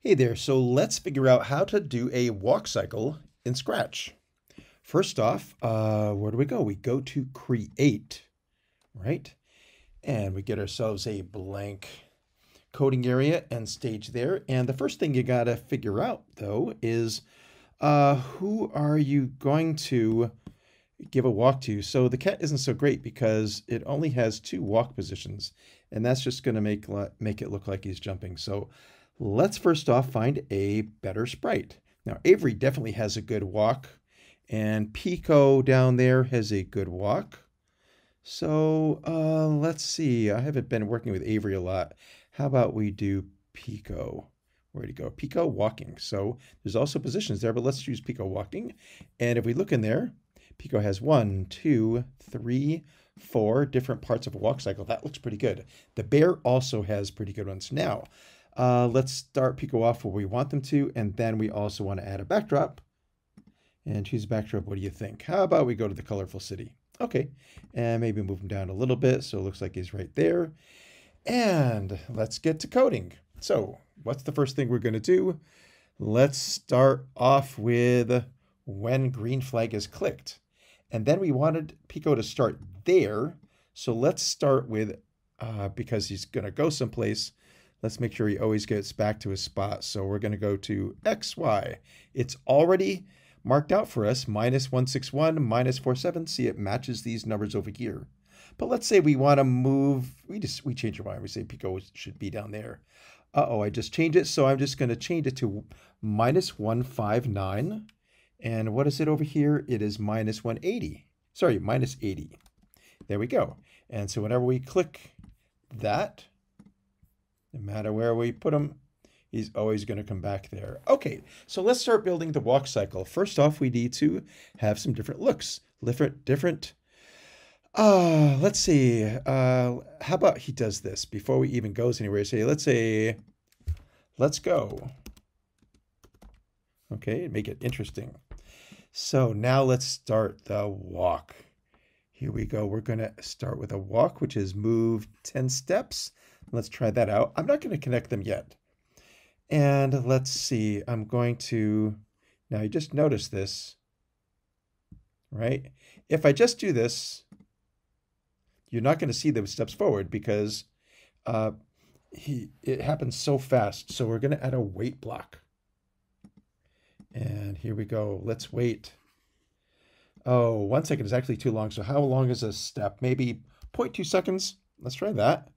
Hey there, so let's figure out how to do a walk cycle in Scratch. First off, uh, where do we go? We go to create, right? And we get ourselves a blank coding area and stage there. And the first thing you gotta figure out though is uh, who are you going to give a walk to? So the cat isn't so great because it only has two walk positions and that's just gonna make, make it look like he's jumping. So let's first off find a better sprite. Now Avery definitely has a good walk and Pico down there has a good walk. So uh, let's see. I haven't been working with Avery a lot. How about we do Pico? Where to go? Pico walking. So there's also positions there, but let's choose Pico walking. And if we look in there, Pico has one, two, three, four different parts of a walk cycle. That looks pretty good. The bear also has pretty good ones. Now, uh, let's start Pico off where we want them to, and then we also want to add a backdrop and choose backdrop. What do you think? How about we go to the colorful city? Okay, and maybe move him down a little bit so it looks like he's right there. And let's get to coding. So what's the first thing we're going to do? Let's start off with when green flag is clicked. And then we wanted Pico to start there. So let's start with, uh, because he's going to go someplace, let's make sure he always gets back to his spot. So we're going to go to XY. It's already marked out for us, minus 161, minus 47. See, it matches these numbers over here. But let's say we want to move, we just, we change our mind. We say Pico should be down there. Uh-oh, I just changed it. So I'm just going to change it to minus 159. And what is it over here? It is minus 180. Sorry, minus 80. There we go. And so whenever we click that, no matter where we put him, he's always going to come back there. Okay, so let's start building the walk cycle. First off, we need to have some different looks, different, different. Uh, let's see. Uh, how about he does this before we even goes anywhere? Say, let's say, let's go. Okay, make it interesting. So now let's start the walk. Here we go. We're going to start with a walk, which is move 10 steps. Let's try that out. I'm not going to connect them yet. And let's see, I'm going to, now you just notice this, right? If I just do this, you're not going to see the steps forward because uh, he it happens so fast. So we're going to add a wait block. And here we go. Let's wait. Oh, one second is actually too long. So how long is a step? Maybe 0.2 seconds. Let's try that.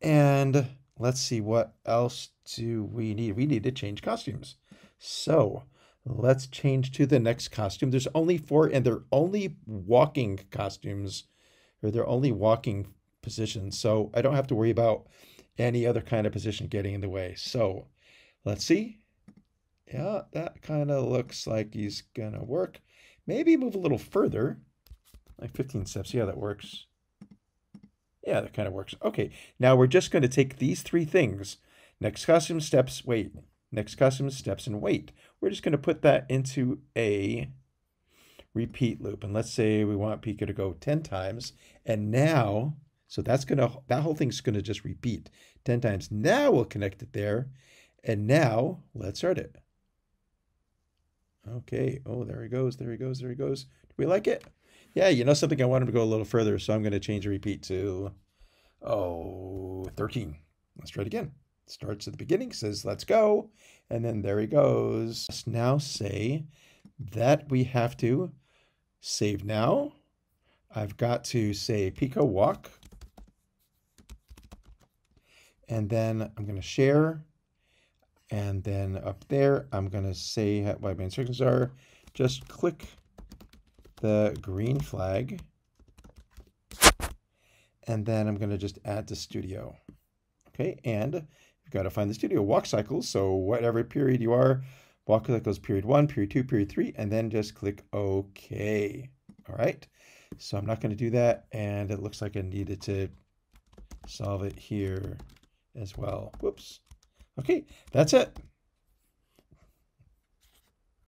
And let's see what else do we need. We need to change costumes. So let's change to the next costume. There's only four and they're only walking costumes or they're only walking positions. So I don't have to worry about any other kind of position getting in the way. So let's see. Yeah, that kind of looks like he's going to work. Maybe move a little further, like 15 steps. Yeah, that works. Yeah, that kind of works. Okay, now we're just going to take these three things. Next costume, steps, wait. Next costume, steps, and wait. We're just going to put that into a repeat loop. And let's say we want Pico to go 10 times. And now, so that's going to, that whole thing's going to just repeat 10 times. Now we'll connect it there. And now let's start it. Okay. Oh, there he goes. There he goes. There he goes. Do we like it? Yeah, you know something? I want him to go a little further, so I'm going to change the repeat to, oh, 13. Let's try it again. Starts at the beginning, says, let's go. And then there he goes. Let's now say that we have to save now. I've got to say Pico walk. And then I'm going to share. And then up there, I'm going to say what my instructions are. Just click the green flag. And then I'm going to just add to studio. Okay, and you've got to find the studio walk cycles. So whatever period you are, walk cycles period one, period two, period three, and then just click OK. All right, so I'm not going to do that. And it looks like I needed to solve it here as well. Whoops. Okay, that's it.